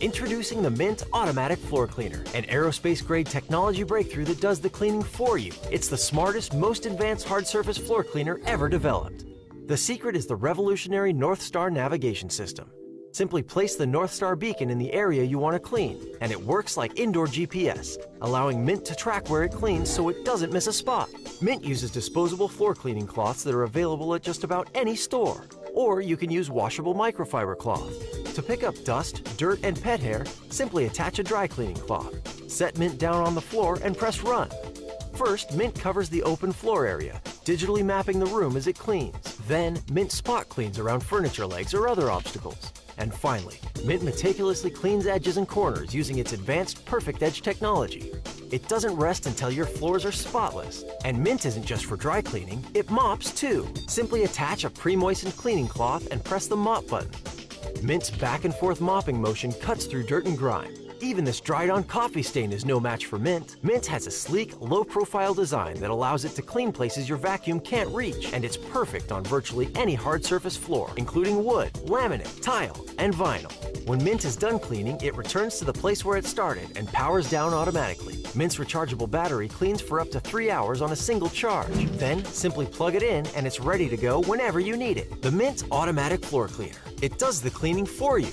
Introducing the Mint Automatic Floor Cleaner, an aerospace grade technology breakthrough that does the cleaning for you. It's the smartest, most advanced hard surface floor cleaner ever developed. The secret is the revolutionary North Star navigation system. Simply place the North Star beacon in the area you want to clean, and it works like indoor GPS, allowing Mint to track where it cleans so it doesn't miss a spot. Mint uses disposable floor cleaning cloths that are available at just about any store, or you can use washable microfiber cloth. To pick up dust, dirt, and pet hair, simply attach a dry cleaning cloth. Set Mint down on the floor and press run. First, Mint covers the open floor area, digitally mapping the room as it cleans. Then, Mint spot cleans around furniture legs or other obstacles. And finally, Mint meticulously cleans edges and corners using its advanced Perfect Edge technology. It doesn't rest until your floors are spotless. And Mint isn't just for dry cleaning, it mops too. Simply attach a pre moistened cleaning cloth and press the mop button. Mint's back and forth mopping motion cuts through dirt and grime. Even this dried on coffee stain is no match for Mint. Mint has a sleek, low profile design that allows it to clean places your vacuum can't reach, and it's perfect on virtually any hard surface floor, including wood, laminate, tile, and vinyl. When Mint is done cleaning, it returns to the place where it started and powers down automatically. Mint's rechargeable battery cleans for up to three hours on a single charge. Then simply plug it in and it's ready to go whenever you need it. The Mint Automatic Floor Cleaner. It does the cleaning for you